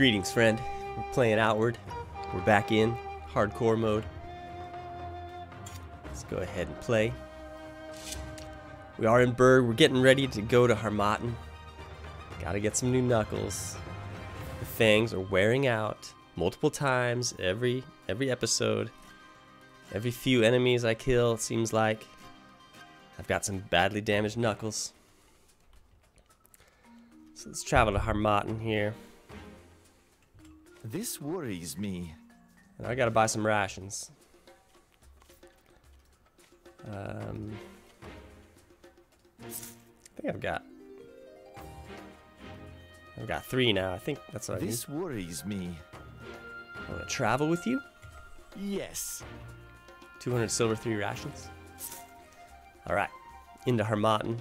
Greetings, friend. We're playing Outward. We're back in hardcore mode. Let's go ahead and play. We are in Berg. We're getting ready to go to Harmattan. Gotta get some new knuckles. The fangs are wearing out multiple times every every episode. Every few enemies I kill, it seems like. I've got some badly damaged knuckles. So let's travel to Harmattan here. This worries me. I gotta buy some rations. Um, I think I've got. I've got three now. I think that's what This worries me. I want to travel with you. Yes. 200 silver, three rations. All right, into Harmattan.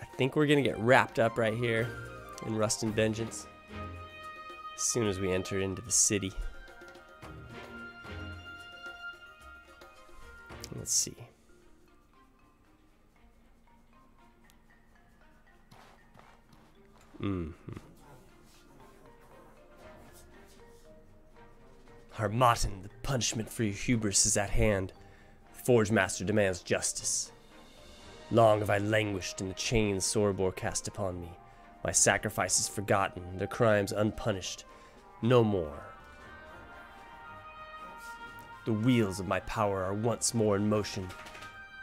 I think we're gonna get wrapped up right here in Rust and Vengeance as soon as we enter into the city. Let's see. Mm hmm Harmattan, the punishment for your hubris is at hand. The Forge Master demands justice. Long have I languished in the chains Sorobor cast upon me. My sacrifices forgotten, their crimes unpunished. No more. The wheels of my power are once more in motion.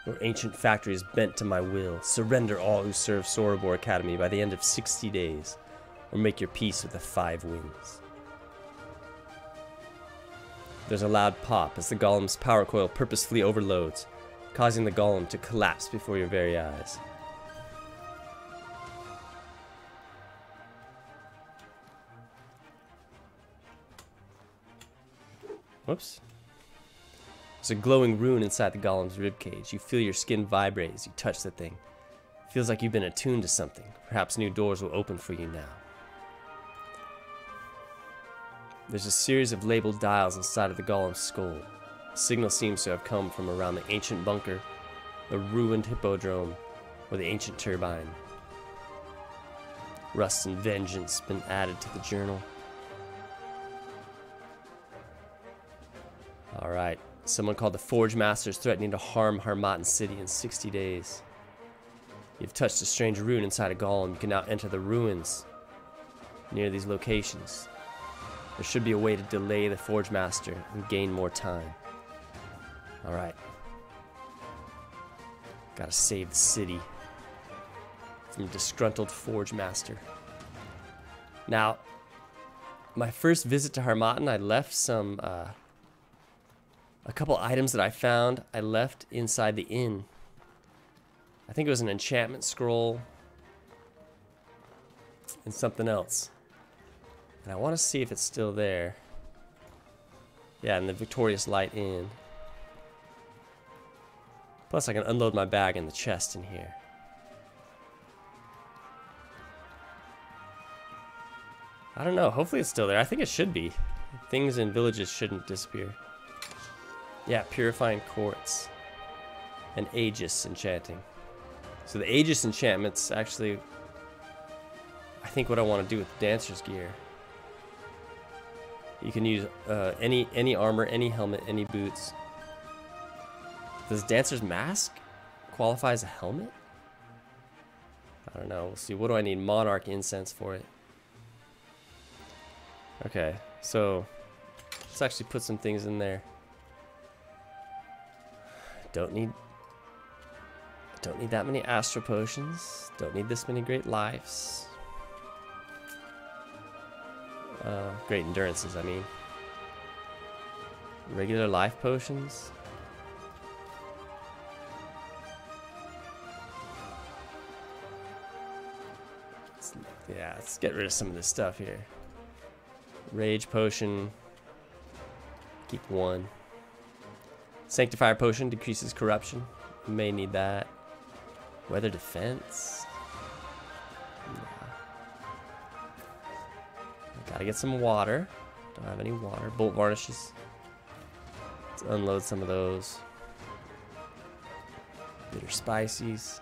Your ancient factory is bent to my will. Surrender all who serve Sorobor Academy by the end of 60 days, or make your peace with the five winds. There's a loud pop as the golem's power coil purposefully overloads, causing the golem to collapse before your very eyes. Whoops. There's a glowing rune inside the golem's ribcage. You feel your skin vibrate as you touch the thing. Feels like you've been attuned to something. Perhaps new doors will open for you now. There's a series of labeled dials inside of the golem's skull. The signal seems to have come from around the ancient bunker, the ruined hippodrome, or the ancient turbine. Rust and vengeance been added to the journal. Alright, someone called the Forge Masters threatening to harm Harmattan City in 60 days. You've touched a strange rune inside a golem. You can now enter the ruins near these locations. There should be a way to delay the Forge Master and gain more time. Alright. Gotta save the city from disgruntled Forge Master. Now, my first visit to Harmattan, I left some, uh, a couple items that I found, I left inside the inn. I think it was an enchantment scroll and something else. And I want to see if it's still there. Yeah, in the Victorious Light Inn. Plus, I can unload my bag in the chest in here. I don't know. Hopefully it's still there. I think it should be. Things in villages shouldn't disappear. Yeah, Purifying Quartz. And Aegis Enchanting. So the Aegis enchantment's actually, I think, what I want to do with the Dancer's Gear. You can use uh, any any armor, any helmet, any boots. Does Dancer's Mask qualify as a helmet? I don't know. We'll see. What do I need? Monarch incense for it. Okay, so let's actually put some things in there. Don't need don't need that many Astral potions. Don't need this many great lives. Uh, great endurances, I mean. Regular life potions. Yeah, let's get rid of some of this stuff here. Rage potion. Keep one. Sanctifier potion decreases corruption. May need that. Weather defense. Gotta get some water. Don't have any water. Bolt varnishes. Let's unload some of those. Bitter spices.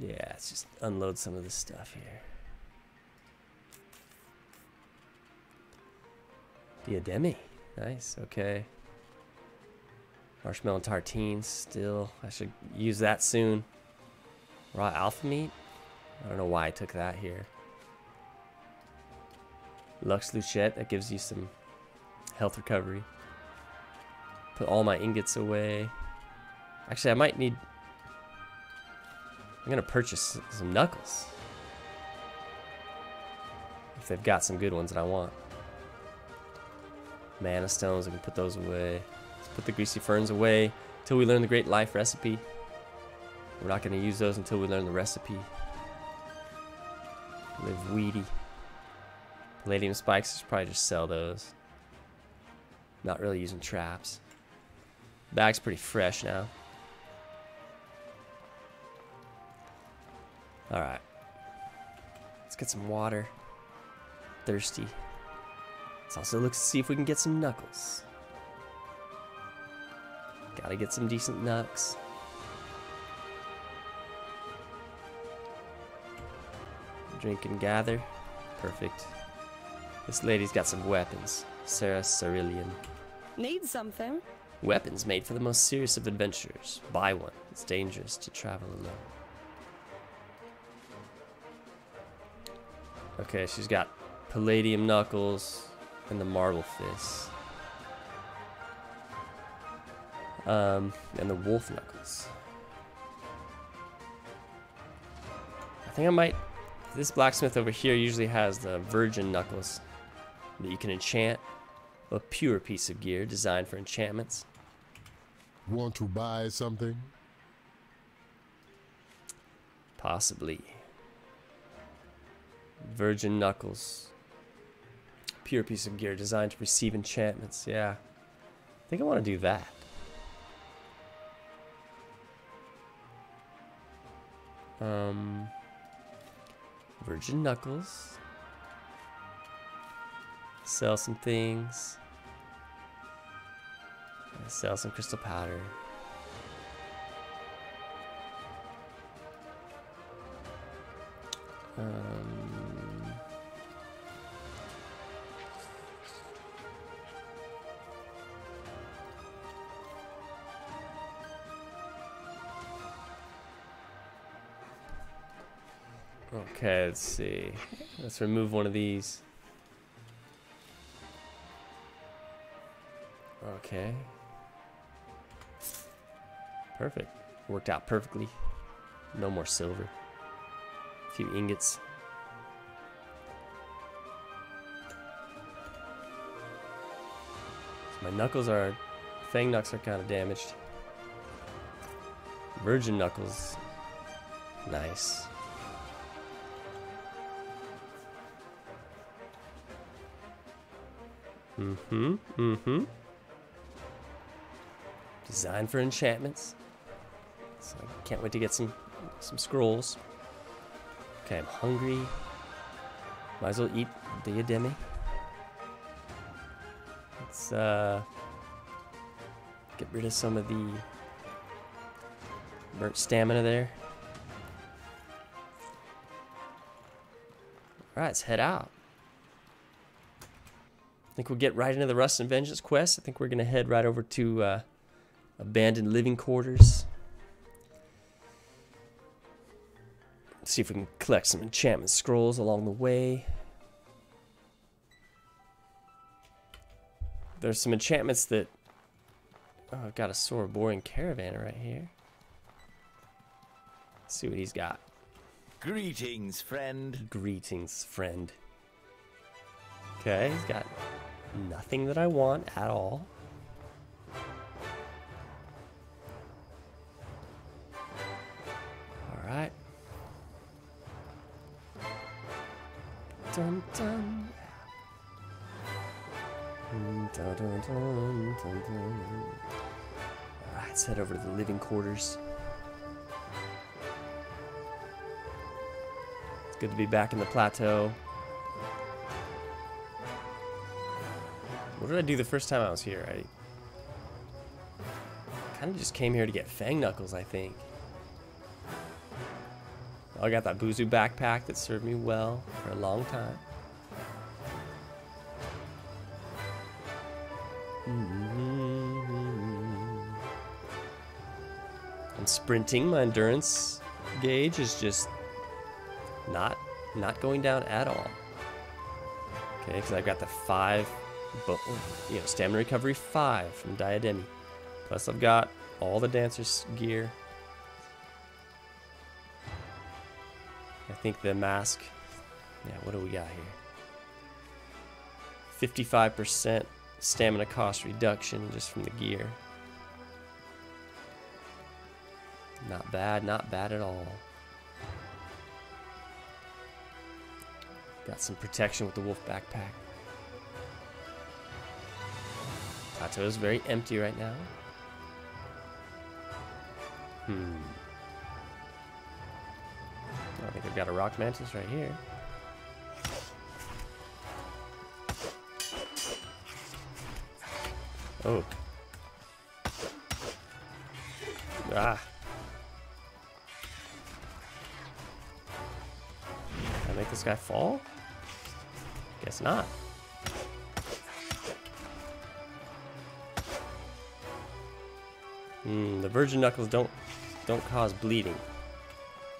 Yeah, let's just unload some of this stuff here. Diademi. Nice, okay. Marshmelon tartines still. I should use that soon. Raw alpha meat? I don't know why I took that here. Luxe Lichette, that gives you some health recovery. Put all my ingots away. Actually, I might need... I'm going to purchase some knuckles. If they've got some good ones that I want. Mana stones, I can put those away. Let's put the greasy ferns away until we learn the great life recipe. We're not going to use those until we learn the recipe. Livweedi. Palladium spikes, should probably just sell those. Not really using traps. Bag's pretty fresh now. Alright. Let's get some water. Thirsty. Let's also look to see if we can get some knuckles. Gotta get some decent knucks. Drink and gather. Perfect. This lady's got some weapons. Sarah Cerulean. Need something? Weapons made for the most serious of adventurers. Buy one. It's dangerous to travel alone. Okay, she's got palladium knuckles and the marble fist. Um, and the wolf knuckles. I think I might. This blacksmith over here usually has the virgin knuckles that you can enchant. A pure piece of gear designed for enchantments. Want to buy something? Possibly. Virgin Knuckles. Pure piece of gear designed to receive enchantments. Yeah. I think I want to do that. Um, Virgin Knuckles. Sell some things. Sell some crystal powder. Um, okay, let's see. Let's remove one of these. Okay. Perfect. Worked out perfectly. No more silver. A few ingots. So my knuckles are... Fang knucks are kind of damaged. Virgin knuckles. Nice. Mm-hmm. Mm-hmm. Designed for enchantments. So I can't wait to get some some scrolls. Okay, I'm hungry. Might as well eat the Diademi. Let's uh get rid of some of the burnt stamina there. Alright, let's head out. I think we'll get right into the Rust and Vengeance quest. I think we're going to head right over to uh, Abandoned Living Quarters. See if we can collect some enchantment scrolls along the way. There's some enchantments that... Oh, I've got a Soroborean Caravan right here. Let's see what he's got. Greetings, friend. Greetings, friend. Okay, he's got nothing that I want at all. Alright. Dun dun. Dun, dun, dun, dun, dun. Alright, let's head over to the living quarters. It's good to be back in the plateau. What did I do the first time I was here? I kind of just came here to get Fang Knuckles, I think. I got that Buzu backpack that served me well for a long time. Mm-hmm. I'm sprinting, my endurance gauge is just not not going down at all. Okay, because I've got the five, bo- you know, stamina recovery five from Diademi. Plus, I've got all the dancer's gear. I think the mask. Yeah, what do we got here? 55% stamina cost reduction just from the gear. Not bad, not bad at all. Got some protection with the wolf backpack. Tato is very empty right now. Hmm. I think I've got a rock mantis right here. Oh. Ah. Can I make this guy fall? Guess not. Hmm, the virgin knuckles don't don't cause bleeding.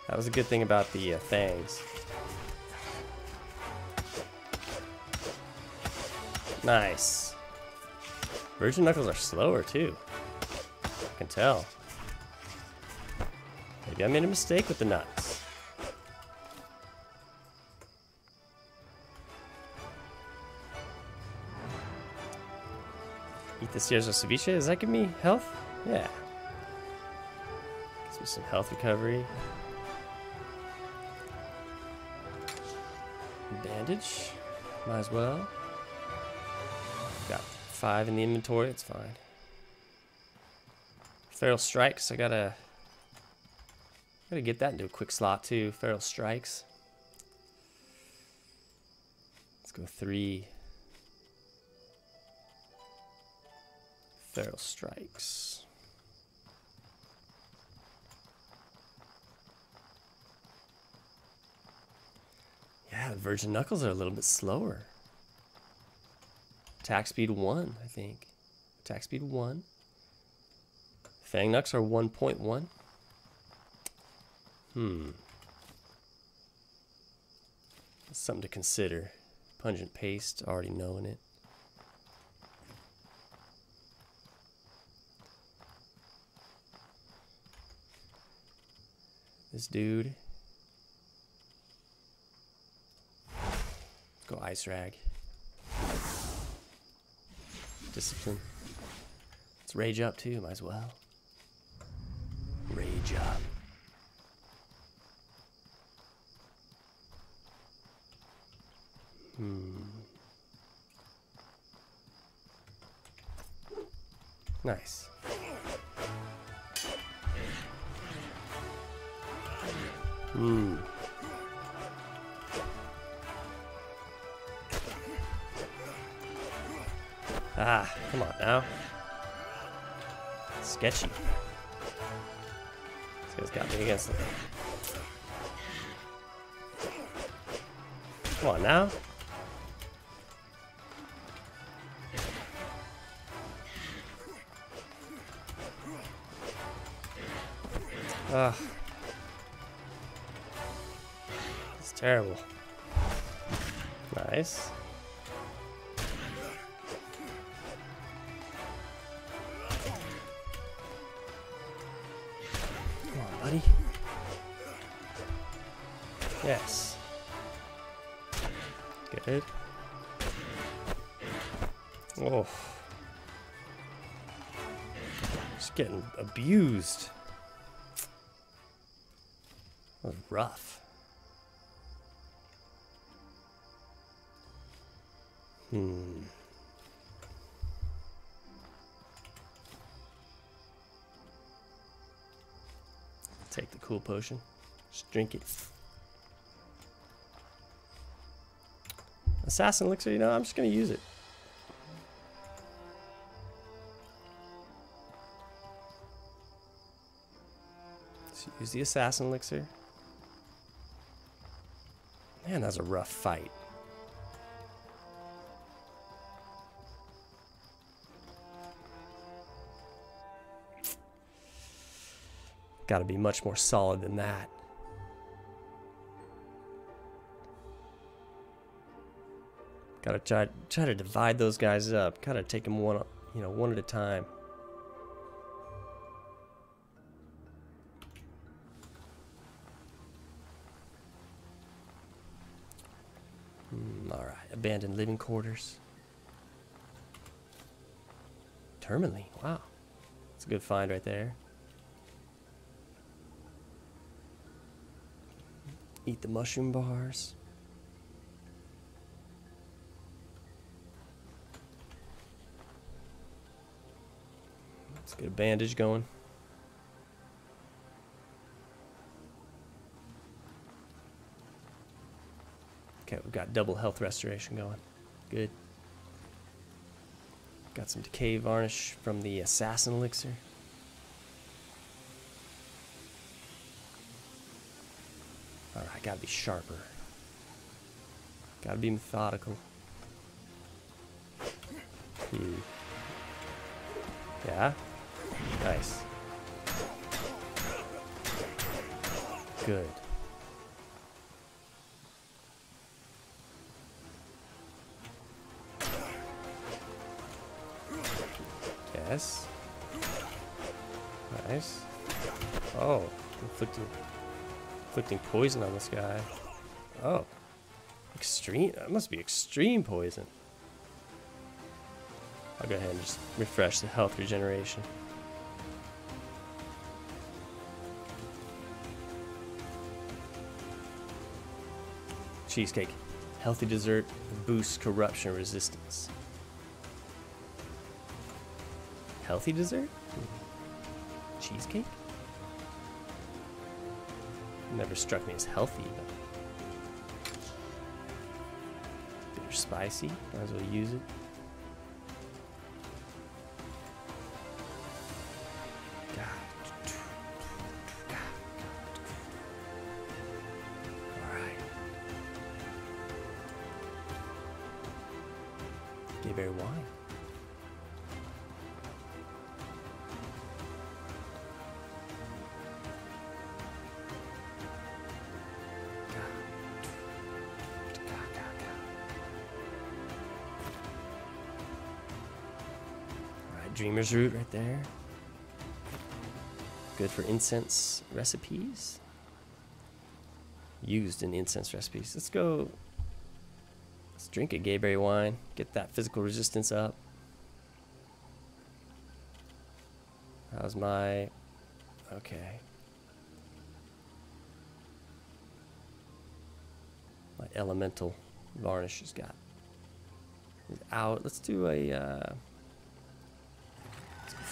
That was a good thing about the uh, fangs. Nice. Virgin knuckles are slower too. I can tell. Maybe I made a mistake with the nuts. Eat the of ceviche. Does that give me health? Yeah. Gives me some health recovery. Bandage. Might as well. Got five in the inventory. It's fine. Feral strikes. I gotta. Gotta get that into a quick slot too. Feral strikes. Let's go three. Feral strikes. Yeah, the Virgin Knuckles are a little bit slower. Attack speed 1, I think. Attack speed 1. Fang Knucks are 1.1. Hmm. That's something to consider. Pungent Paste, already knowing it. This dude. Go Ice Rag. Discipline. Let's rage up too, might as well. Rage up. Hmm. Nice. Hmm. Ah, come on now. Sketchy. This guy's got me against him. Come on now. Ugh. It's terrible. Nice. Cool potion. Just drink it. Assassin elixir, you know, I'm just gonna use it. Use the assassin elixir. Man, that's a rough fight. Got to be much more solid than that. Got to try try to divide those guys up. Got to take them one, you know, one at a time. Hmm, all right, abandoned living quarters. Terminally, wow, that's a good find right there. Eat the mushroom bars. Let's get a bandage going. Okay, we've got double health restoration going. Good. Got some decay varnish from the assassin elixir. Alright, gotta be sharper. Gotta be methodical. Hmm. Yeah? Nice. Good. Yes. Nice. Oh, inflicting, inflicting poison on this guy. Oh, extreme. That must be extreme poison. I'll go ahead and just refresh the health regeneration. Cheesecake. Healthy dessert boosts corruption resistance. Healthy dessert? Cheesecake? Never struck me as healthy, but. Bitter spicy. Might as well use it. Dreamer's Root right there. Good for incense recipes. Used in incense recipes. Let's go. Let's drink a gaberry wine. Get that physical resistance up. How's my. Okay. My elemental varnish has got. is out. Let's do a. Uh,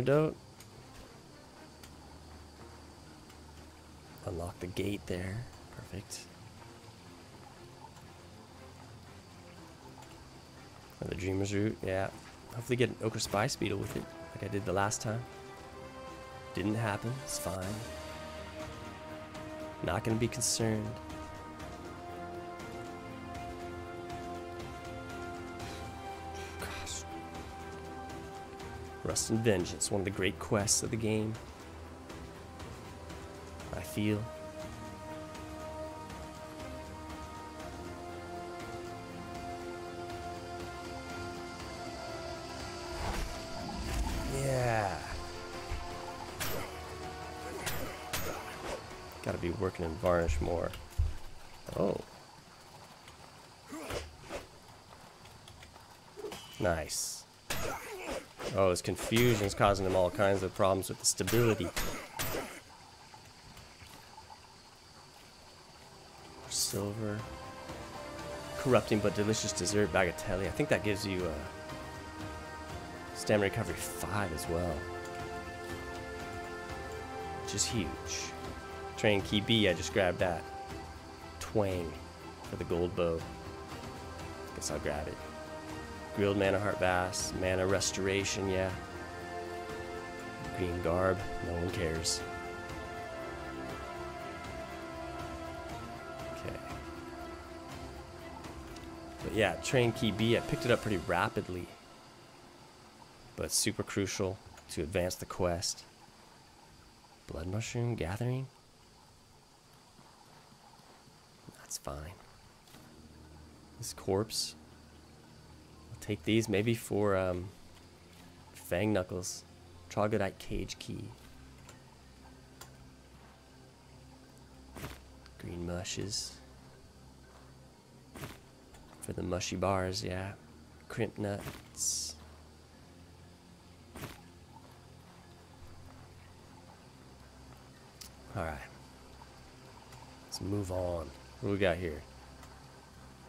Antidote. Unlock the gate there. Perfect. Another Dreamer's Root, yeah. Hopefully get an Ochre Spice Beetle with it, like I did the last time. Didn't happen, it's fine. Not gonna be concerned. Rust and Vengeance, one of the great quests of the game. I feel. Yeah. Gotta be working in varnish more. Oh. Nice. Oh, his confusion's causing him all kinds of problems with the stability. Silver. Corrupting but delicious dessert bagatelle. I think that gives you a stamina recovery 5 as well. Which is huge. Train key B, I just grabbed that. Twang for the gold bow. Guess I'll grab it. Grilled mana heart bass, mana restoration, yeah. Green garb, no one cares. Okay. But yeah, train key B, I picked it up pretty rapidly. But super crucial to advance the quest. Blood mushroom gathering? That's fine. This corpse. Take these maybe for um, Fang Knuckles. Troglodyte Cage Key. Green mushes. For the mushy bars, yeah. Krimp nuts. Alright. Let's move on. What do we got here?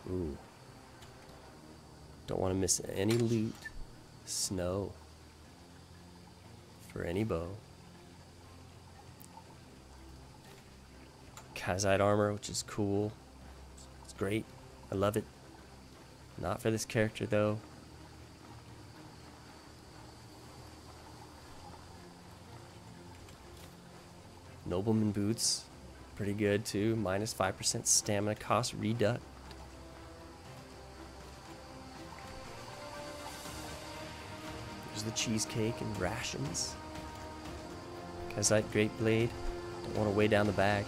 Ooh. Don't want to miss any loot. Snow. For any bow. Kazite armor, which is cool. It's great. I love it. Not for this character, though. Nobleman boots. Pretty good, too. Minus 5% stamina cost reduct. The cheesecake and rations. Kazite Great Blade. Don't want to weigh down the bag.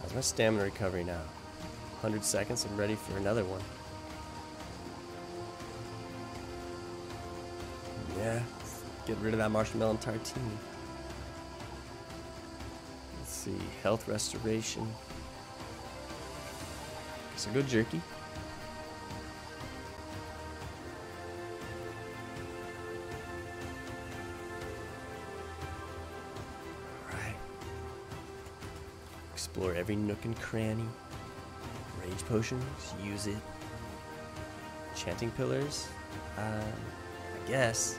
How's my stamina recovery now? 100 seconds, I'm ready for another one. Yeah, get rid of that marshmelon tartine. Let's see, health restoration. So go jerky. Alright. Explore every nook and cranny. Rage potions, use it. Chanting pillars? Uh, I guess.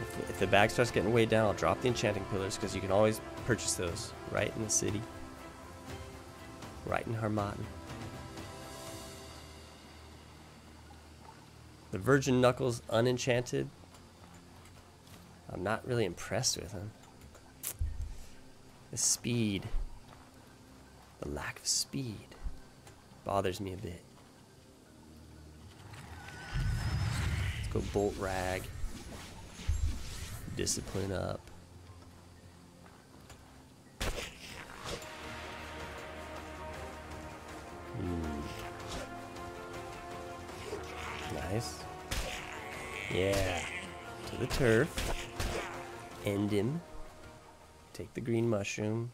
If, if the bag starts getting weighed down, I'll drop the enchanting pillars because you can always purchase those right in the city. Right in Harmattan. The Virgin Knuckles unenchanted. I'm not really impressed with him. The speed. The lack of speed bothers me a bit. Let's go Bolt Rag. Discipline up. Yeah. To the turf. End him. Take the green mushroom.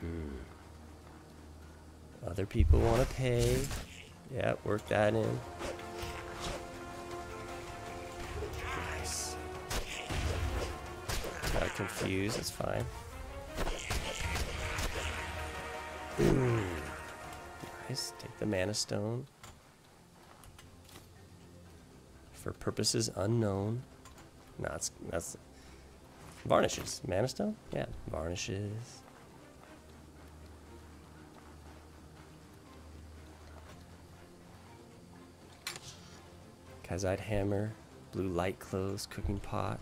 Hmm. Other people want to pay. Yeah, work that in. Nice. Got confused, it's fine. Ooh. Nice. Take the mana stone. For purposes unknown. No, that's that's varnishes. Mana stone? Yeah, varnishes. Kazite hammer, blue light clothes, cooking pot.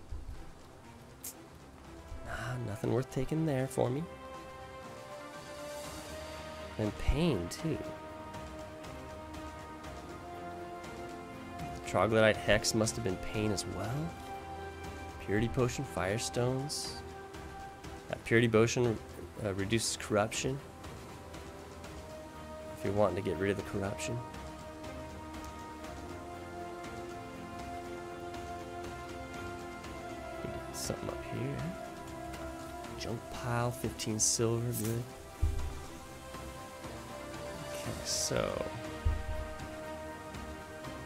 Nah, nothing worth taking there for me. And pain, too. The troglodyte Hex must have been pain as well. Purity Potion, Firestones. That Purity Potion uh, reduces corruption. If you're wanting to get rid of the corruption. Something up here. Junk pile, 15 silver, good. So.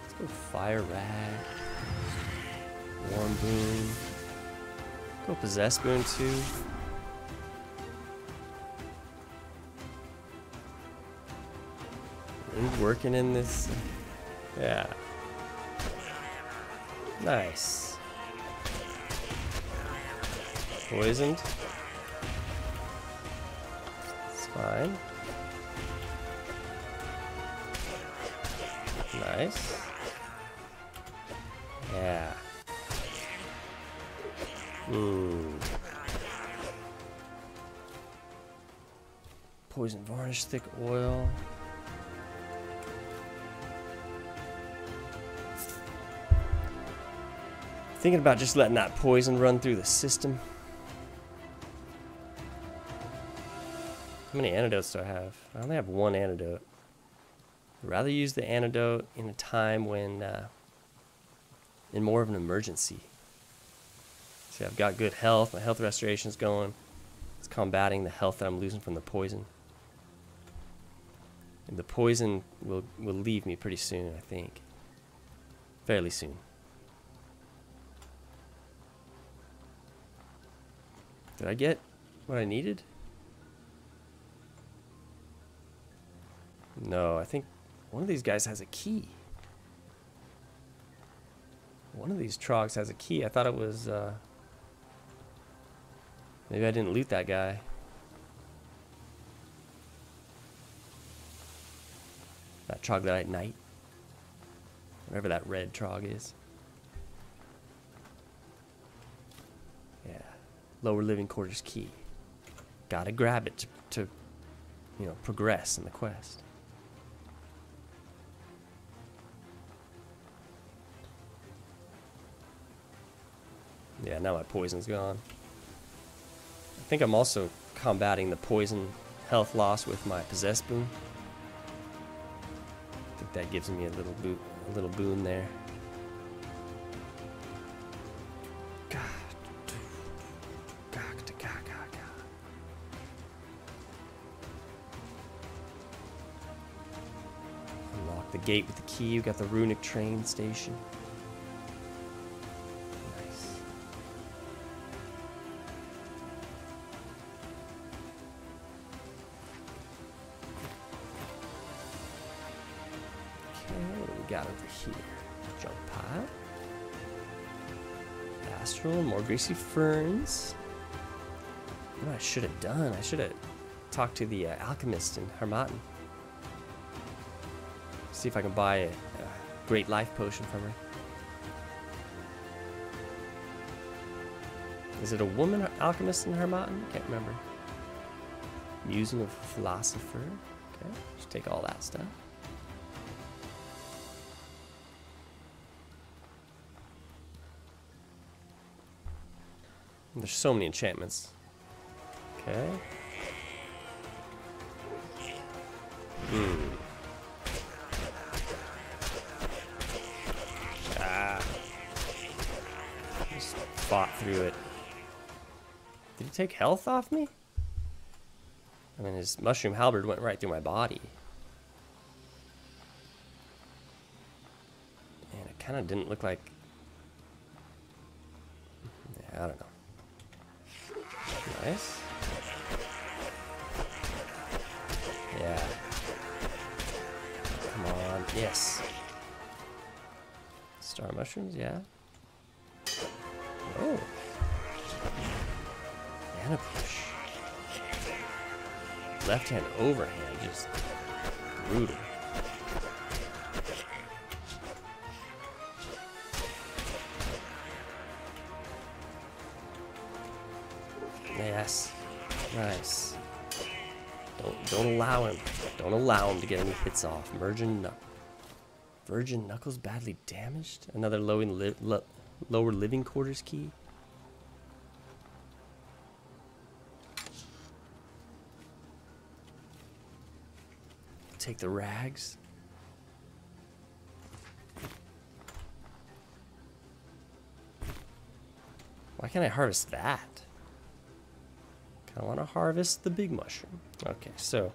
Let's go fire rag. Warm boon. Go possess boon too. Really working in this. Yeah. Nice. Poisoned. It's fine. Nice. Yeah. Ooh. Poison varnish, thick oil. Thinking about just letting that poison run through the system. How many antidotes do I have? I only have one antidote. Rather use the antidote in a time when, uh, in more of an emergency. See, I've got good health. My health restoration's going. It's combating the health that I'm losing from the poison. And the poison will, will leave me pretty soon, I think. Fairly soon. Did I get what I needed? No, I think one of these guys has a key. One of these trogs has a key. I thought it was, uh... Maybe I didn't loot that guy. That trog troglodyte knight. Whatever that red trog is. Yeah. Lower living quarters key. Gotta grab it to, to you know, progress in the quest. Yeah, now my poison's gone. I think I'm also combating the poison health loss with my possess boon. I think that gives me a little boot, a little boon there. Unlock the gate with the key. We got the runic train station. More greasy ferns. You know what I should have done? I should have talked to the uh, alchemist in Harmattan. See if I can buy a, a great life potion from her. Is it a woman alchemist in Harmattan? Can't remember. Musing of philosopher. Okay, just take all that stuff. There's so many enchantments. Okay. Hmm. Ah. Just fought through it. Did he take health off me? I mean, his mushroom halberd went right through my body. And it kind of didn't look like. Yeah. Oh. Mana push. Left hand overhand, just brutal. Yes. Nice. Don't don't allow him. Don't allow him to get any hits off. Virgin Knuck. Virgin Knuckles badly damaged. Another low in li lo lower living quarters key. Take the rags. Why can't I harvest that? I want to harvest the big mushroom. Okay, so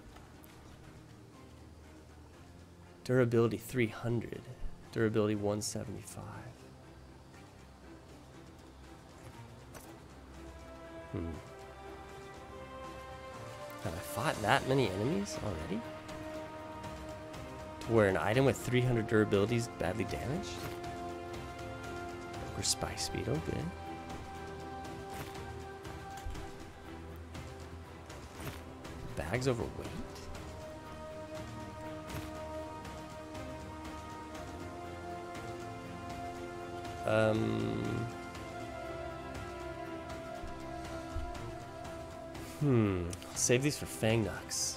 durability 300, durability 175. Hmm. Have I fought that many enemies already? To where an item with 300 durability is badly damaged? Or spike speed, oh good. Bag's overweight? Um... Hmm. I'll save these for Fang Knucks.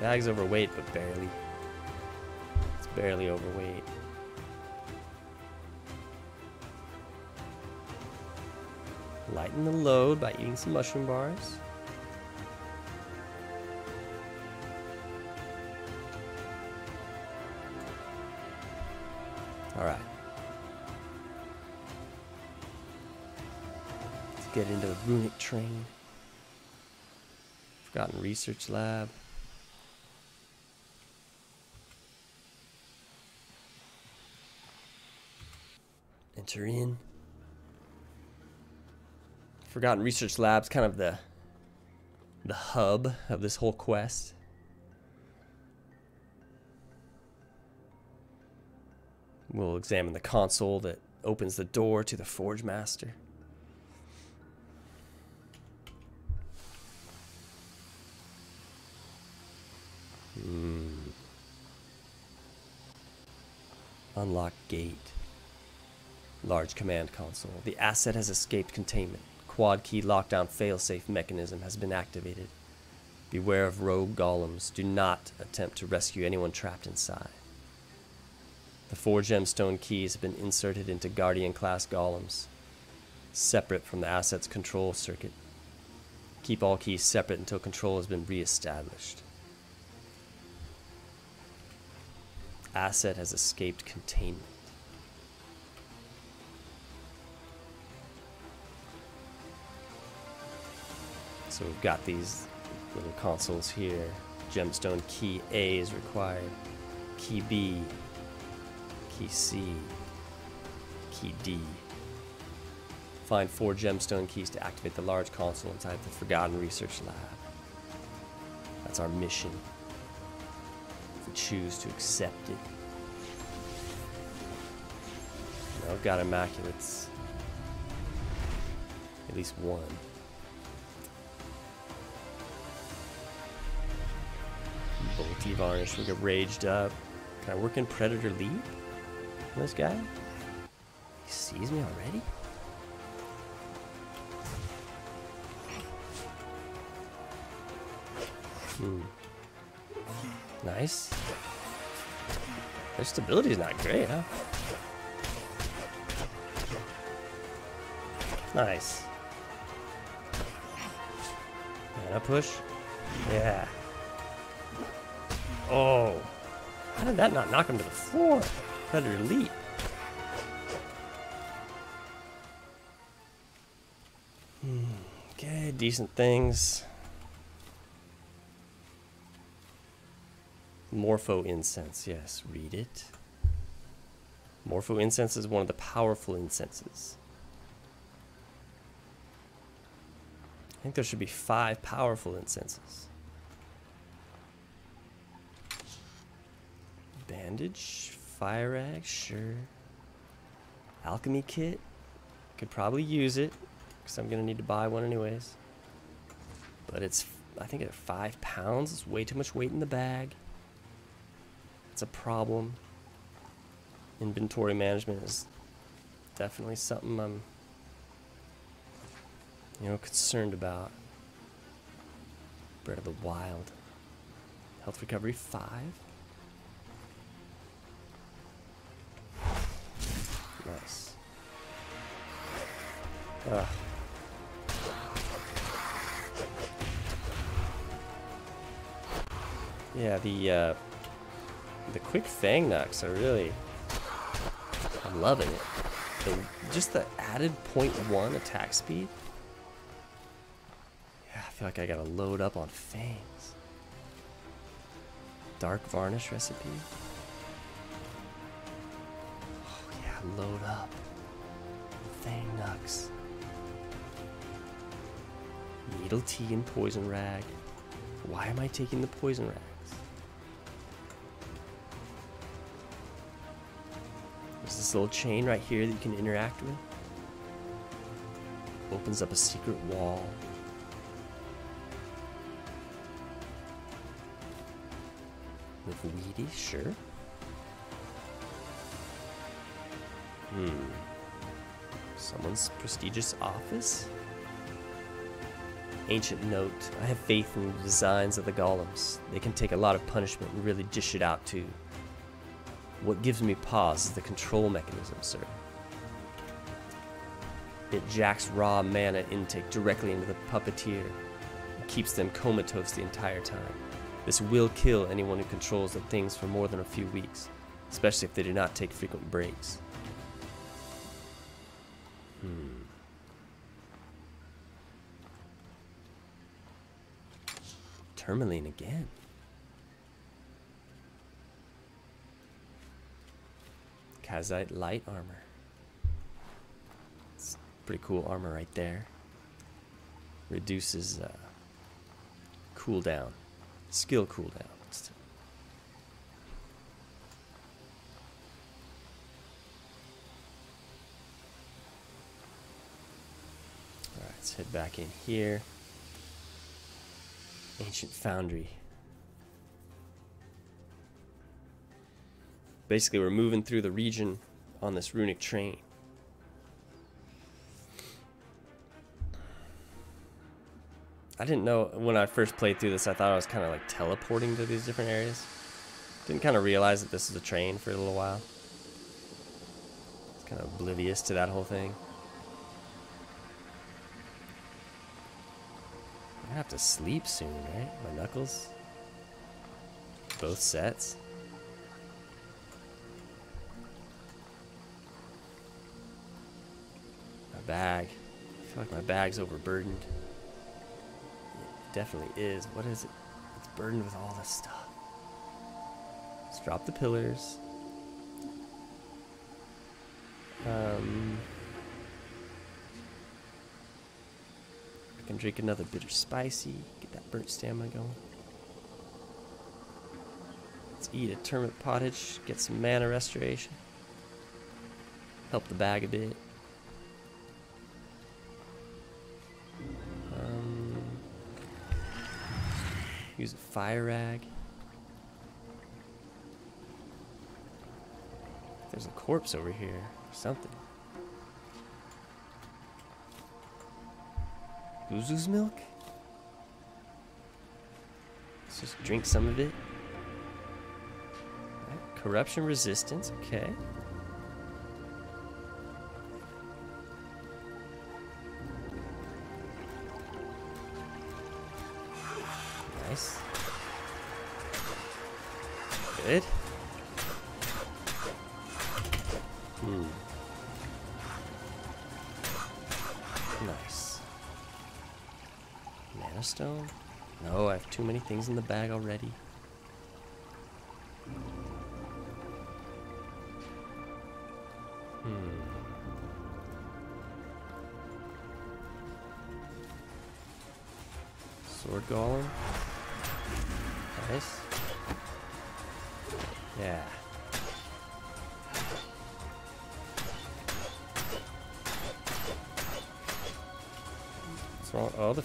Bag's overweight, but barely. It's barely overweight. Lighten the load by eating some mushroom bars. Get into the runic train. Forgotten research lab. Enter in. Forgotten Research Lab's kind of the the hub of this whole quest. We'll examine the console that opens the door to the Forge Master. Unlock gate. Large command console. The asset has escaped containment. Quad key lockdown failsafe mechanism has been activated. Beware of rogue golems. Do not attempt to rescue anyone trapped inside. The four gemstone keys have been inserted into Guardian class golems, separate from the asset's control circuit. Keep all keys separate until control has been re-established. Asset has escaped containment. So we've got these little consoles here. Gemstone key A is required. Key B. Key C. Key D. Find four gemstone keys to activate the large console inside the Forgotten Research Lab. That's our mission. Choose to accept it. I've got Immaculates. At least one. Bolty Varnish, we get raged up. Can I work in Predator Leap? This guy? He sees me already? Nice. Their stability is not great, huh? Nice. And a push. Yeah. Oh. How did that not knock him to the floor? Predator leap. Hmm. Okay, decent things. Morpho incense, yes, read it. Morpho incense is one of the powerful incenses. I think there should be five powerful incenses. Bandage, fire rag, sure. Alchemy kit, could probably use it, because I'm going to need to buy one anyways. But it's, I think at five pounds, it's way too much weight in the bag. It's a problem. Inventory management is definitely something I'm, you know, concerned about. Bread of the Wild. Health recovery 5. Nice. Ugh. Yeah, the uh, the quick fang knucks are really. I'm loving it. The, just the added 0.1 attack speed. Yeah, I feel like I gotta load up on fangs. Dark varnish recipe. Oh yeah, load up. Fang knucks. Needle tea and poison rag. Why am I taking the poison rags? This little chain right here that you can interact with. Opens up a secret wall. Livweedi, sure. Hmm. Someone's prestigious office? Ancient note. I have faith in the designs of the golems. They can take a lot of punishment and really dish it out too. What gives me pause is the control mechanism, sir. It jacks raw mana intake directly into the puppeteer and keeps them comatose the entire time. This will kill anyone who controls the things for more than a few weeks, especially if they do not take frequent breaks. Hmm. Tourmaline again. Kazite light armor. It's pretty cool armor right there. Reduces uh, cooldown, skill cooldown. Alright, let's head back in here. Ancient Foundry. Basically, we're moving through the region on this runic train. I didn't know when I first played through this, I thought I was kind of like teleporting to these different areas. Didn't kind of realize that this is a train for a little while. It's kind of oblivious to that whole thing. I have to sleep soon, right? My knuckles. Both sets. Bag. I feel like my bag's overburdened. It definitely is. What is it? It's burdened with all this stuff. Let's drop the pillars. Um, I can drink another bitter spicy, get that burnt stamina going. Let's eat a turnip pottage, get some mana restoration. Help the bag a bit. Use a fire rag. There's a corpse over here something. Boozu's milk? Let's just drink some of it. Corruption resistance, okay. No, I have too many things in the bag already.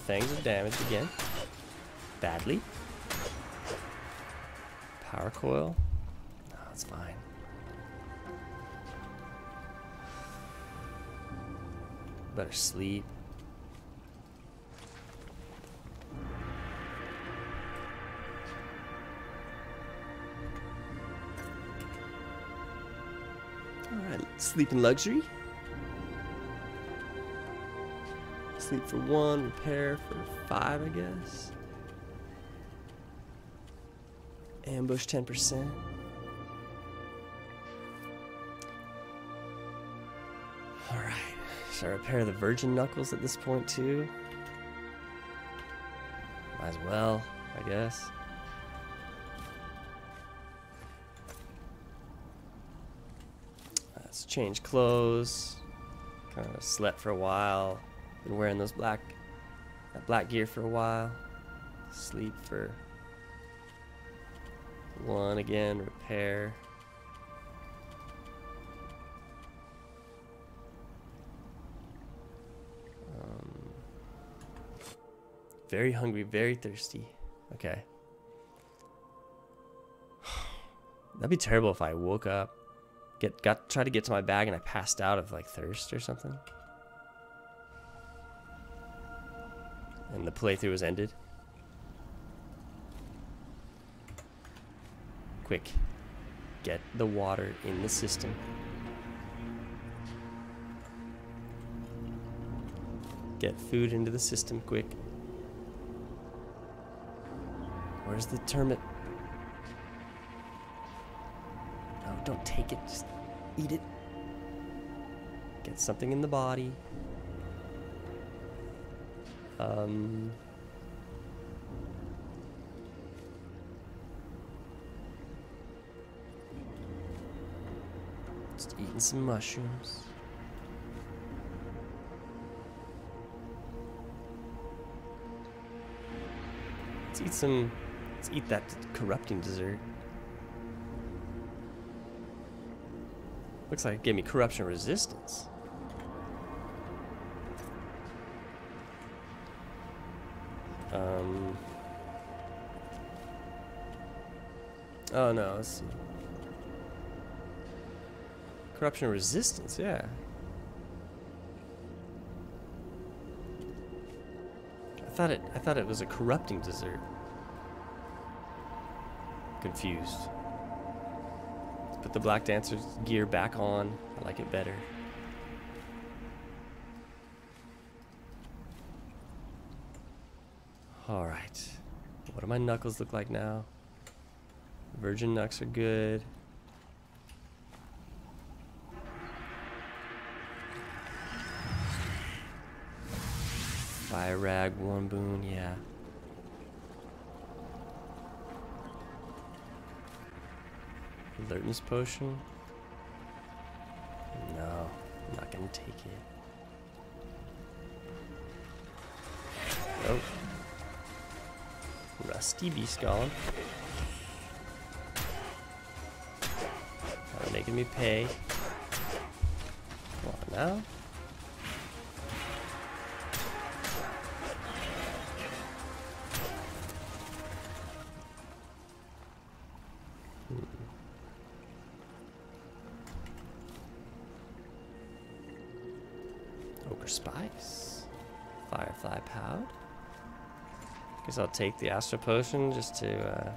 Fangs are damaged again. Badly. Power coil. No, it's fine. Better sleep. Alright, sleep in luxury. Sleep for one, repair for five, I guess. Ambush 10%. Alright. Should I repair the virgin knuckles at this point too? Might as well, I guess. Let's change clothes. Kind of slept for a while. Been wearing those black that black gear for a while. Sleep for one again, repair. Um, very hungry, very thirsty. Okay. That'd be terrible if I woke up, get got tried to get to my bag and I passed out of like thirst or something. And the playthrough was ended. Quick. Get the water in the system. Get food into the system quick. Where's the termit? No, don't take it. Just eat it. Get something in the body. Um. Just eating some mushrooms. Let's eat some. Let's eat that corrupting dessert. Looks like it gave me corruption resistance. Oh no, let's see. Corruption resistance, yeah. I thought it I thought it was a corrupting dessert. Confused. Let's put the Black Dancer's gear back on. I like it better. Alright. What do my knuckles look like now? Virgin knucks are good. Fire rag, one boon, yeah. Alertness potion? No, I'm not gonna take it. Nope. Rusty beast golem. Making me pay. Come on now. Ochre Spice. Firefly Pout. Guess I'll take the Astral Potion just to, uh,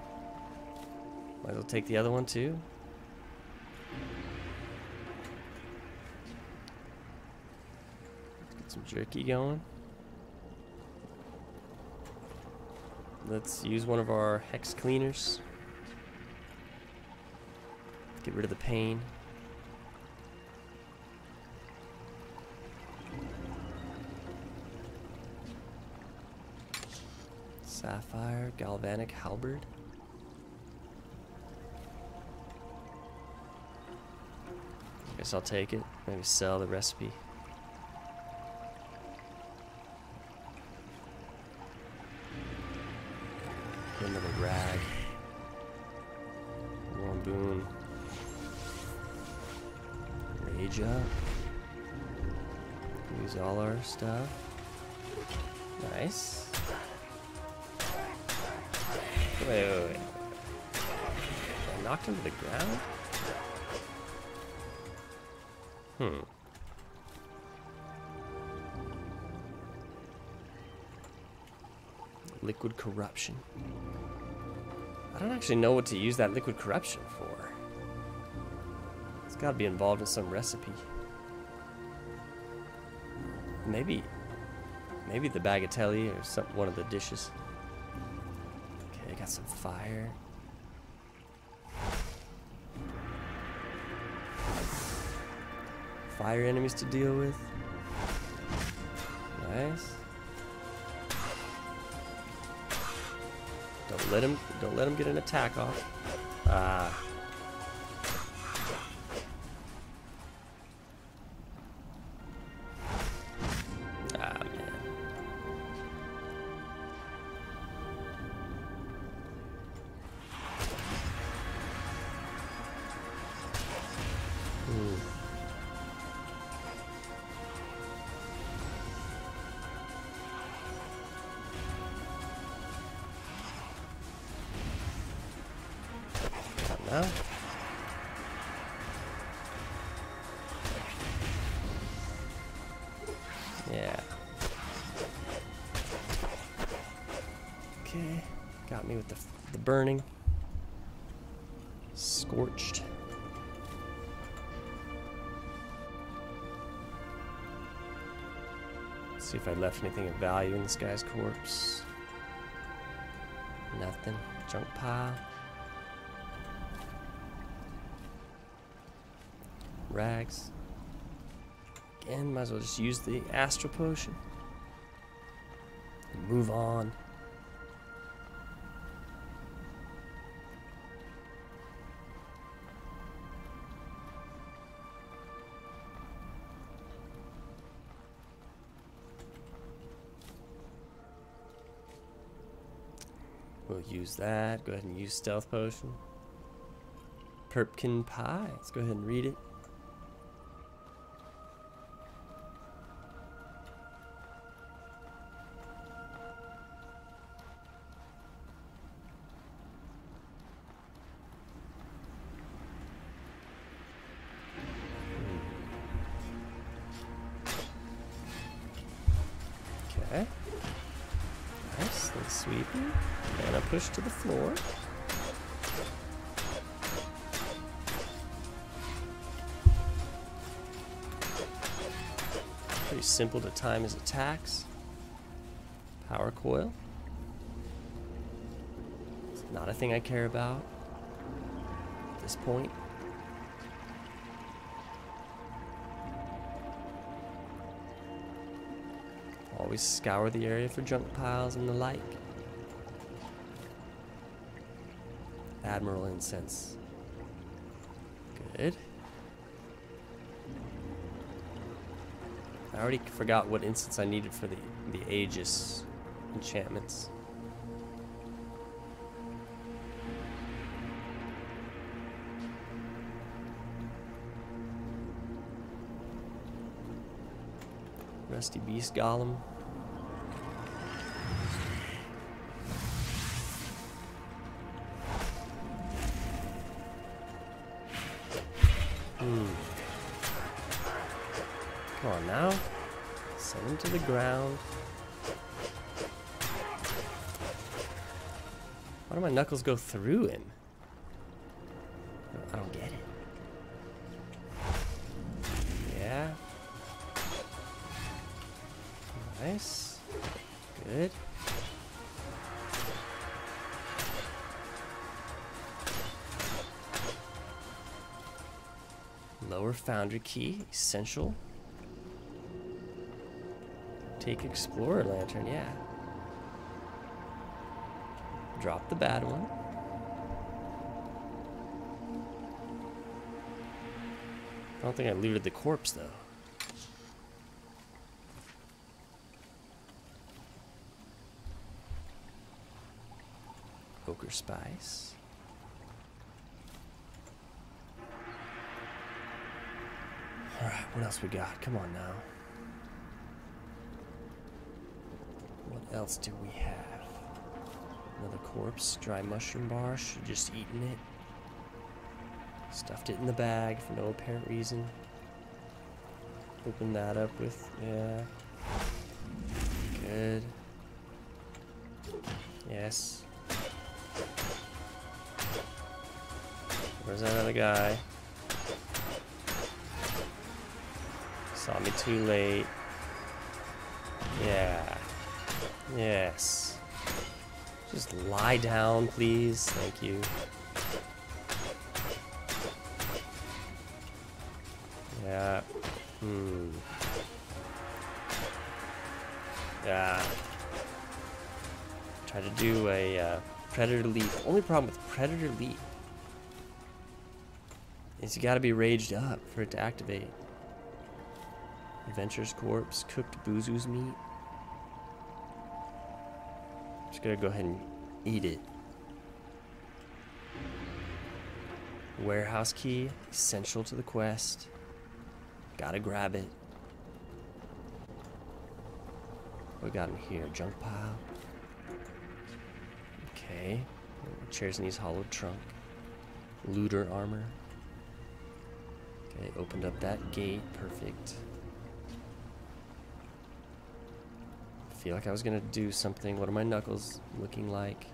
might as well take the other one too. Let's get some jerky going. Let's use one of our hex cleaners. Get rid of the pain. Sapphire, galvanic halberd. Guess I'll take it. Maybe sell the recipe. Stuff. Nice. Wait, wait, wait. I knocked him to the ground? Hmm. Liquid corruption. I don't actually know what to use that liquid corruption for. It's gotta be involved in some recipe. Maybe, maybe the bagatelle or some, one of the dishes. Okay, got some fire. Fire enemies to deal with. Nice. Don't let him, don't let him get an attack off. Ah. Got me with the, the burning. Scorched. Let's see if I left anything of value in this guy's corpse. Nothing. Junk pile. Rags. Again, might as well just use the Astral Potion. And move on. Use that. Go ahead and use Stealth Potion. Purpkin Pie. Let's go ahead and read it. Simple to time his attacks. Power coil. It's not a thing I care about at this point. Always scour the area for junk piles and the like. Admiral incense. Good. I already forgot what incense I needed for the, the Aegis enchantments. Rusty Beast Golem. Why do my knuckles go through him? I don't get it. Yeah. Nice. Good. Lower foundry key, essential. Take explorer lantern, yeah. Drop the bad one. I don't think I looted the corpse though. Poker Spice. Alright, what else we got? Come on now. What else do we have? Another corpse, dry mushroom bar. Should just eaten it. Stuffed it in the bag for no apparent reason. Open that up with, yeah. Good. Yes. Where's that other guy? Saw me too late. Yeah. Yes. Just lie down, please. Thank you. Yeah. Hmm. Yeah. Try to do a uh, predator leap. Only problem with predator leap is you gotta be raged up for it to activate. Adventure's corpse, cooked Boozu's meat. Just gonna go ahead and eat it. Warehouse key, essential to the quest. Gotta grab it. What we got in here? Junk pile. Okay. Chairs in these hollowed trunk. Looter armor. Okay, opened up that gate. Perfect. Feel like I was gonna do something. What are my knuckles looking like?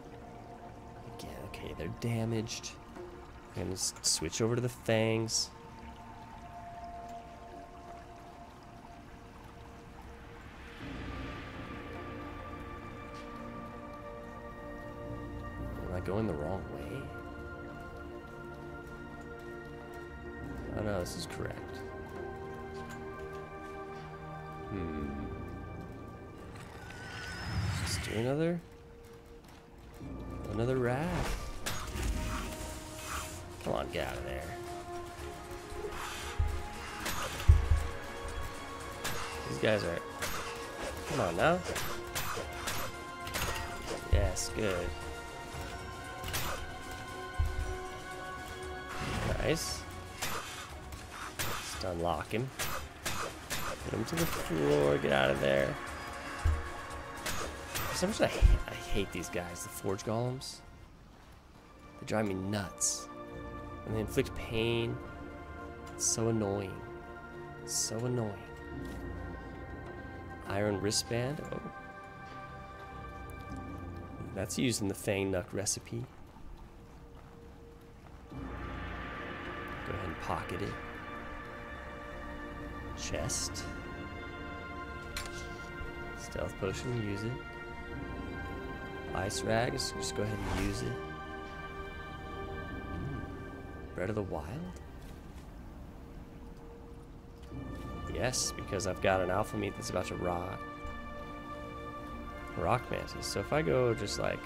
Again, okay, they're damaged. I'm gonna switch over to the fangs. Am I going the wrong way? Oh no, this is correct. Another. Another raft. Come on, get out of there. These guys are. Come on now. Yes, good. Nice. Just unlock him. Put him to the floor. Get out of there. Some I, hate- I hate these guys, the forge golems. They drive me nuts. And they inflict pain. It's so annoying. So annoying. Iron wristband. Oh. That's used in the Fang Knuck recipe. Go ahead and pocket it. Chest. Stealth potion, use it. Ice rag, just go ahead and use it. Hmm. Bread of the Wild? Yes, because I've got an alpha meat that's about to rot. Rock mantis. So if I go just like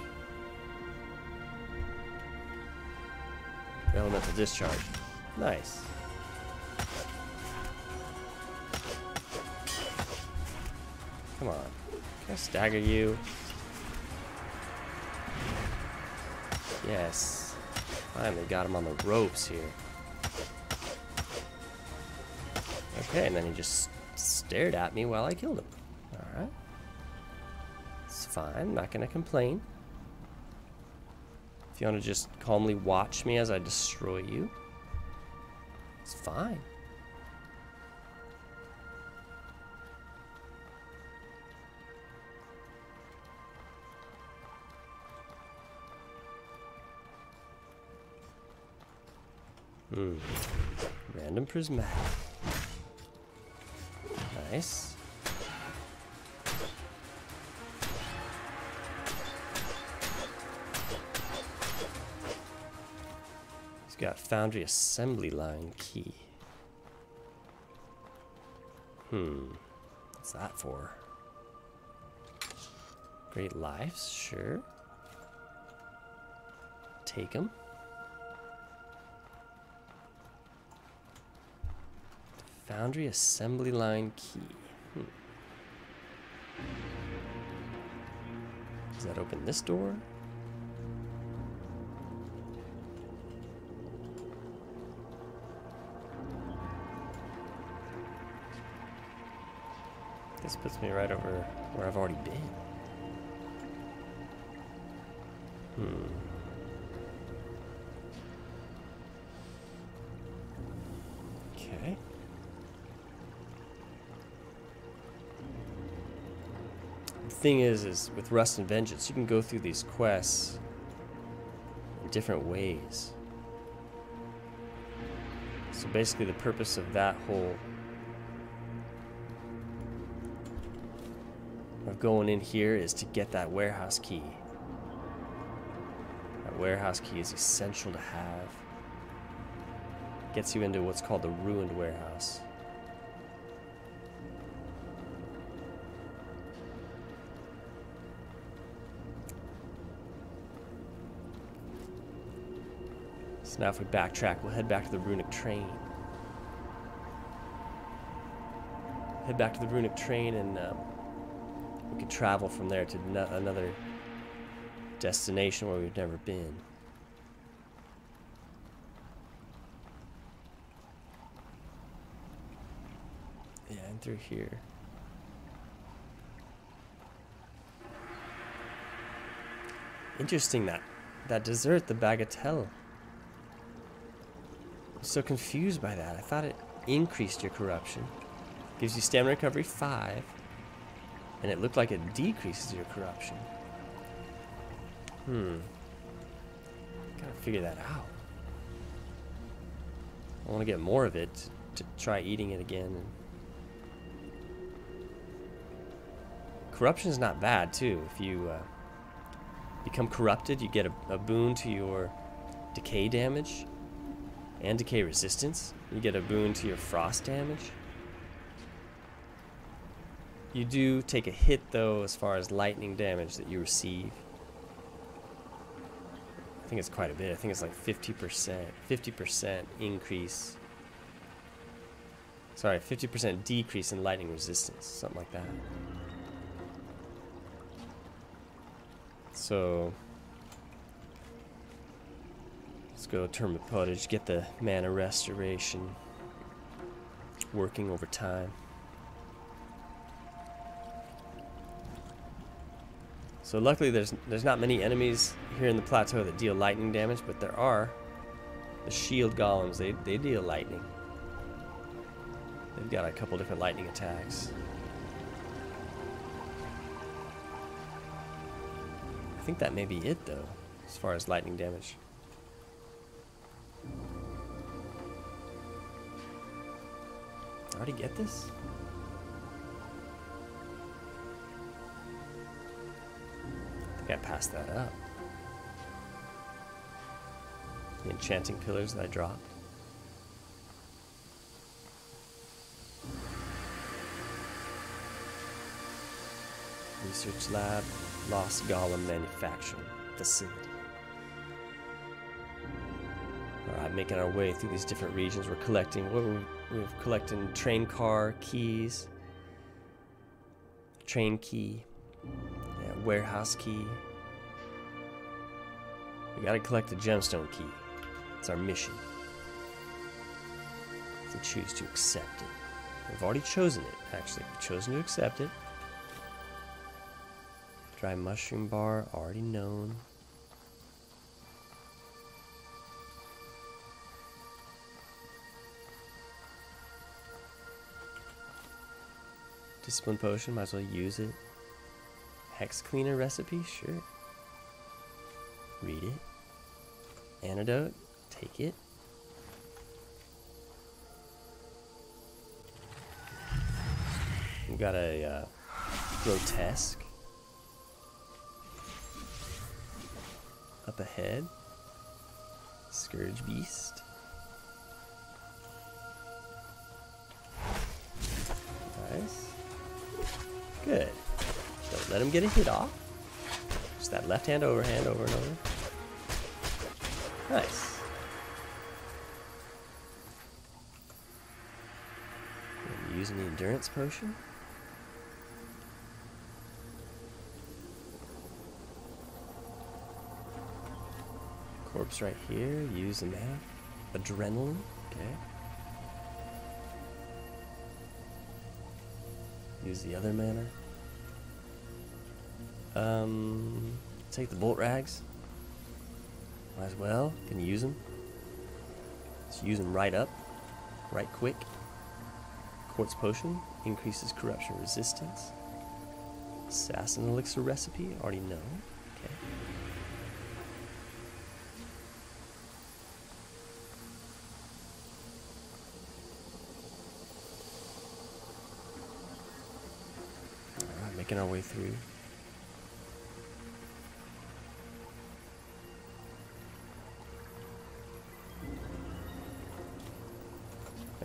elemental discharge, nice. Come on, can I stagger you? Yes. Finally got him on the ropes here. Okay, and then he just stared at me while I killed him. Alright. It's fine, not gonna complain. If you want to just calmly watch me as I destroy you, it's fine. Hmm. Random prismatic. Nice. He's got foundry assembly line key. Hmm. What's that for? Great lives, sure. Take them. Foundry assembly line key. Hmm. Does that open this door? This puts me right over where I've already been. Hmm. Thing is, is with Rust and Vengeance, you can go through these quests in different ways. So basically, the purpose of that whole of going in here is to get that warehouse key. That warehouse key is essential to have. Gets you into what's called the ruined warehouse. So now if we backtrack, we'll head back to the runic train. Head back to the runic train and um, we could travel from there to no- another destination where we've never been. Yeah, and through here. Interesting that that dessert, the bagatelle. So confused by that. I thought it increased your corruption. Gives you stamina recovery 5. And it looked like it decreases your corruption. Hmm. Gotta figure that out. I want to get more of it to try eating it again. Corruption is not bad, too. If you uh, become corrupted, you get a, a boon to your decay damage and decay resistance. You get a boon to your frost damage. You do take a hit, though, as far as lightning damage that you receive. I think it's quite a bit. I think it's like 50%. 50% increase. Sorry, 50% decrease in lightning resistance. Something like that. So let's go Turmmip Potage, get the mana restoration working over time. So luckily there's there's not many enemies here in the plateau that deal lightning damage, but there are. The shield golems, they, they deal lightning. They've got a couple different lightning attacks. I think that may be it though, as far as lightning damage. I already get this? I think I passed that up. The enchanting pillars that I dropped. Research lab, Lost Golem Manufacturing Facility. Alright, making our way through these different regions. We're collecting, what were we, we're collecting train car keys, train key, yeah, warehouse key. We gotta collect the gemstone key. It's our mission. If we choose to accept it. We've already chosen it, actually. We've chosen to accept it. Dry mushroom bar, already known. Discipline potion, might as well use it. Hex cleaner recipe, sure. Read it. Antidote, take it. We got a uh, grotesque up ahead. Scourge beast. Let him get a hit off. Just that left hand overhand over and over. Nice. Using the endurance potion. Corpse right here, using that. Adrenaline, okay. Use the other mana. Um, take the bolt rags. Might as well. Can use them. Let's use them right up, right quick. Quartz potion increases corruption resistance. Assassin elixir recipe, already know. Okay. Making our way through.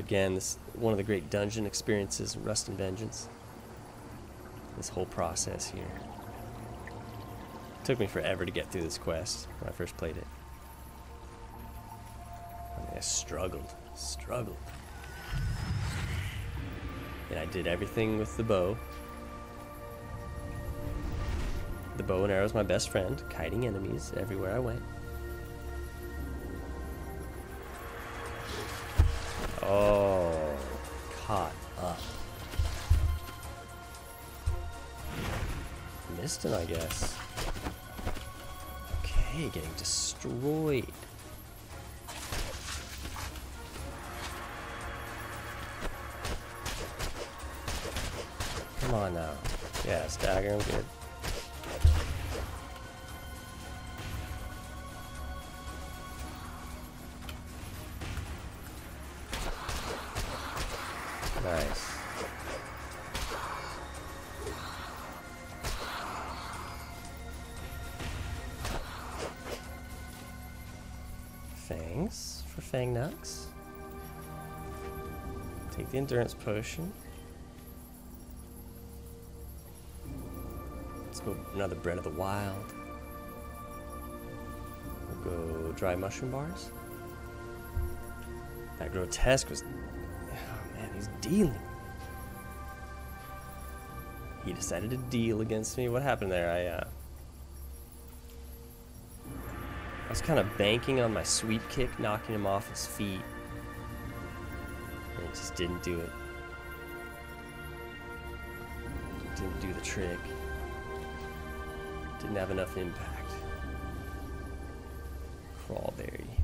Again, this one of the great dungeon experiences Rust and Vengeance. This whole process here. took me forever to get through this quest when I first played it. I struggled, struggled. And I did everything with the bow. The bow and arrow is my best friend, kiting enemies everywhere I went. Fang Knucks. Take the endurance potion. Let's go another bread of the wild. We'll go dry mushroom bars. That grotesque was Oh man, he's dealing. He decided to deal against me. What happened there? I uh kind of banking on my sweep kick, knocking him off his feet. And it just didn't do it. Didn't do the trick. Didn't have enough impact. Crawberry.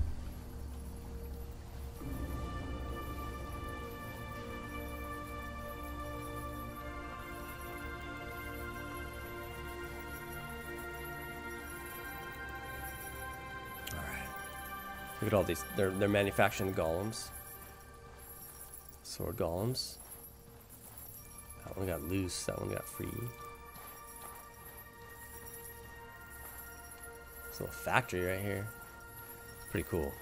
Look at all these. They're they're manufacturing golems. Sword golems. That one got loose, that one got free. A little factory right here. Pretty cool.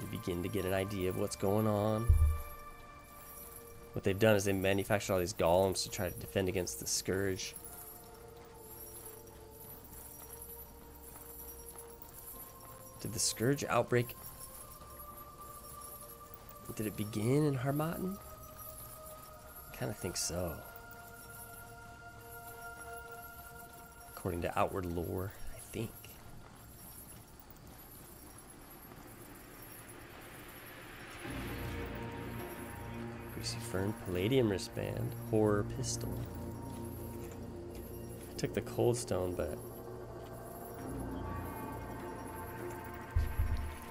You begin to get an idea of what's going on. What they've done is they manufactured all these golems to try to defend against the scourge. Did the scourge outbreak? Did it begin in Harmattan? Kind of think so. According to outward lore, I think. Greasy Fern Palladium wristband, horror pistol. I took the cold stone, but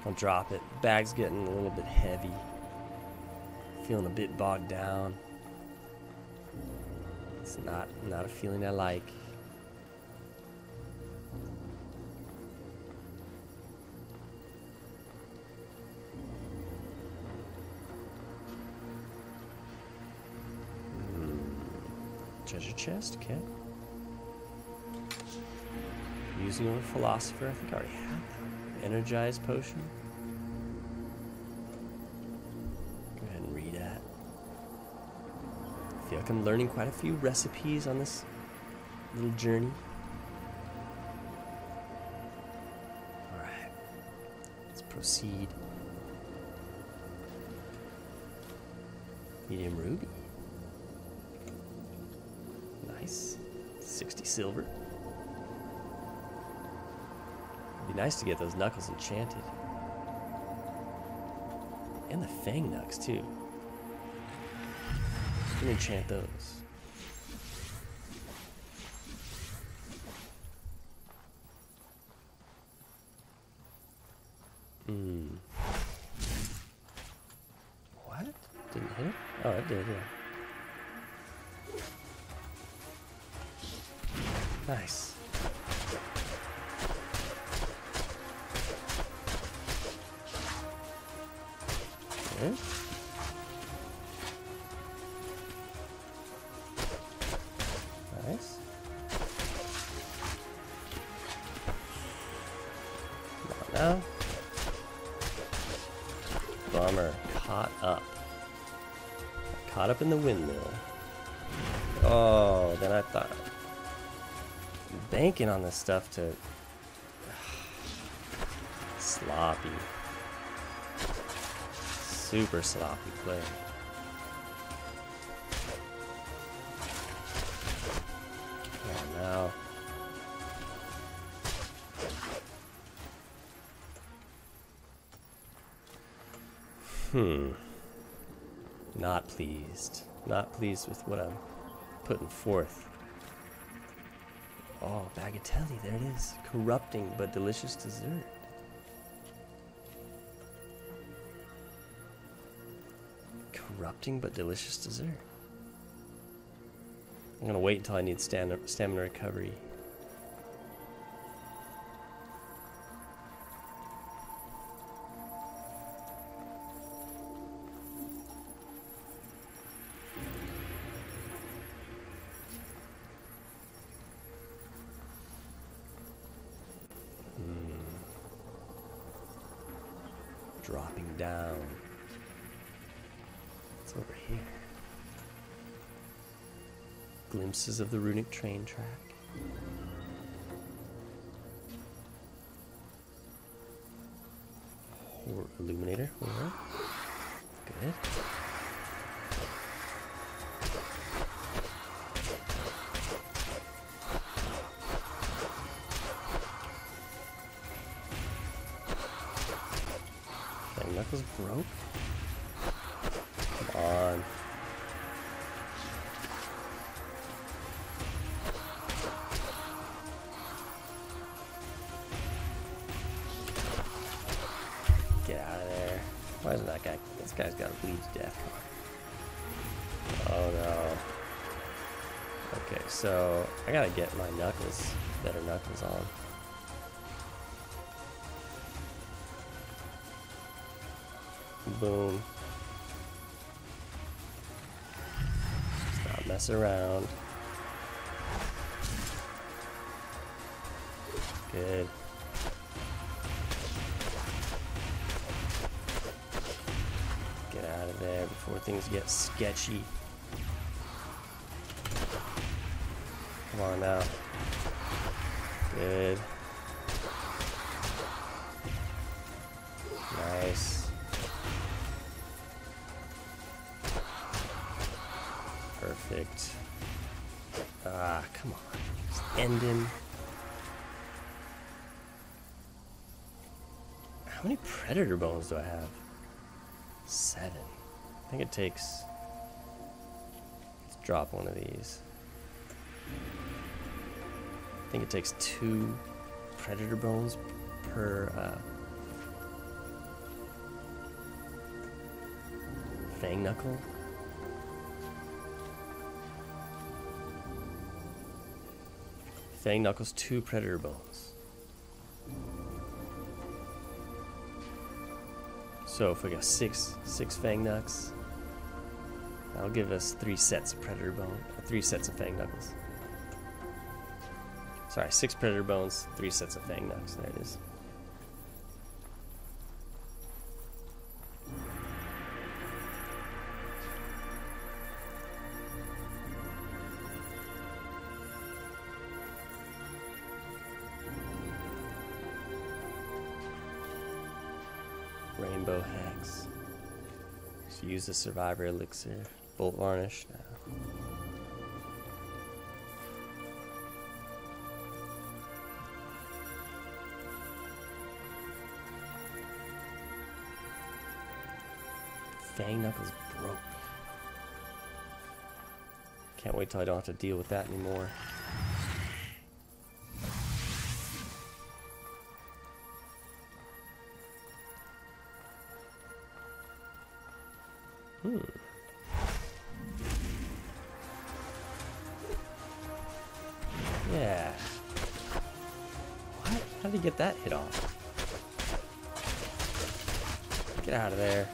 I'll drop it. Bag's getting a little bit heavy. Feeling a bit bogged down. It's not not a feeling I like. Hmm. Treasure chest, okay. Using a philosopher, I think I already had that. Energized potion. Like I'm learning quite a few recipes on this little journey. Alright. Let's proceed. Medium ruby. Nice. 60 silver. It'd be nice to get those knuckles enchanted. And the fang knucks too. Gonna enchant those. Hmm. What? Didn't hit it? Oh, it did, yeah. Nice. In the windmill. Oh, then I thought. banking on this stuff to Sloppy. Super sloppy play. Pleased with what I'm putting forth. Oh, Bagatelle, there it is. Corrupting but delicious dessert. Corrupting but delicious dessert. I'm gonna wait until I need stamina, stamina recovery. Of the runic train track. Or illuminator. Alright. Good. Fang Knuckles broke? This guy's bleed to death. Oh no. Okay, so I gotta get my knuckles, better knuckles on. Boom. Just not mess around. Good. Things get sketchy. Come on now. Good. Nice. Perfect. Ah, come on. Just ending. How many predator bones do I have? Think it takes. Let's drop one of these. I think it takes two predator bones per uh, fang knuckle. Fang knuckles, two predator bones. So if we got six six fang knucks, that'll give us three sets of predator bone, uh, three sets of fang knuckles. Sorry, six predator bones, three sets of fang knucks. There it is. Rainbow Hex. Just use the Survivor Elixir. Bolt Varnish now. Fang Knuckles broke. Can't wait till I don't have to deal with that anymore. That hit off? Get out of there.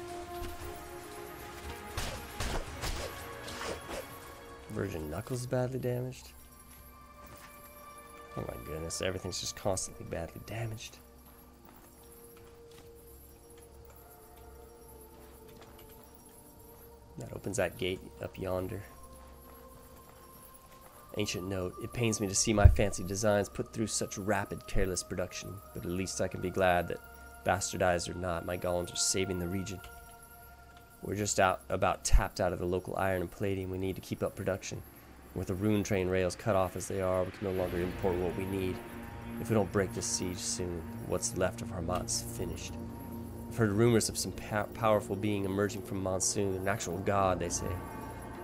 Virgin Knuckles badly damaged. Oh my goodness, everything's just constantly badly damaged. That opens that gate up yonder. Ancient note, it pains me to see my fancy designs put through such rapid, careless production, but at least I can be glad that Bastardized or not, my golems are saving the region. We're just out about tapped out of the local iron and palladium we need to keep up production. With the rune train rails cut off as they are, we can no longer import what we need. If we don't break this siege soon, what's left of Harmat's finished. I've heard rumors of some pow- powerful being emerging from Monsoon, an actual god, they say.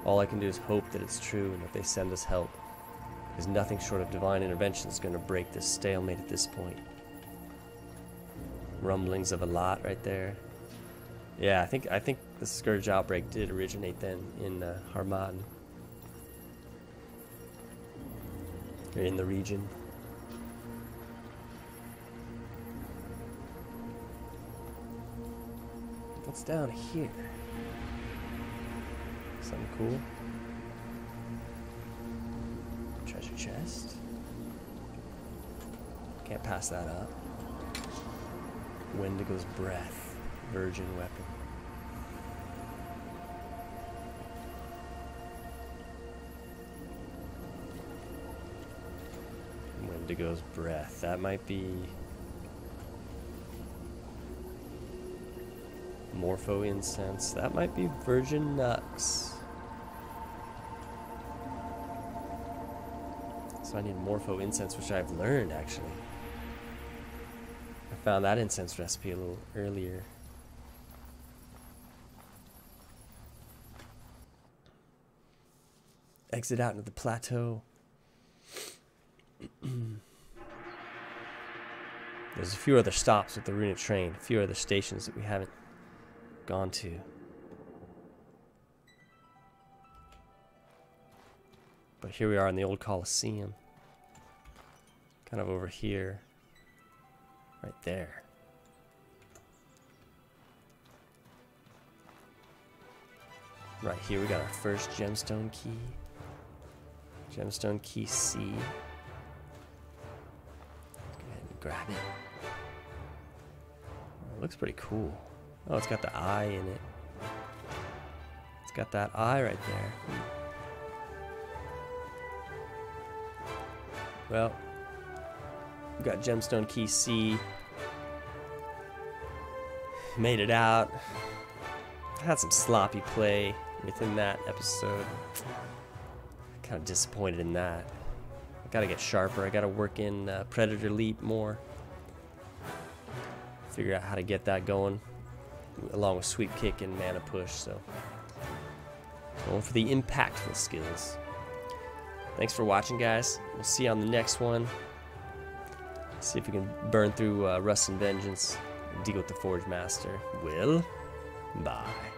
All I can do is hope that it's true and that they send us help. Because nothing short of divine intervention is going to break this stalemate at this point. Rumblings of a lot right there. Yeah, I think I think the scourge outbreak did originate then in uh, Harmattan. Or in the region. What's down here? Something cool. Treasure chest. Can't pass that up. Wendigo's breath. Virgin weapon. Wendigo's breath. That might be Morpho incense. That might be Virgin Knucks. So I need Morpho incense, which I've learned actually. I found that incense recipe a little earlier. Exit out into the plateau. There's a few other stops with the runic train, a few other stations that we haven't gone to. But here we are in the old Colosseum. Kind of over here. Right there. Right here we got our first gemstone key. Gemstone key C. Let's go ahead and grab it. It looks pretty cool. Oh, it's got the eye in it. It's got that eye right there. Well, we got gemstone key C. Made it out. Had some sloppy play within that episode. Kind of disappointed in that. I gotta get sharper. I gotta work in uh, Predator Leap more. Figure out how to get that going along with sweep kick and mana push. So going for the impactful skills. Thanks for watching, guys. We'll see you on the next one. See if we can burn through uh, Rust and Vengeance and deal with the Forge Master. Will, bye.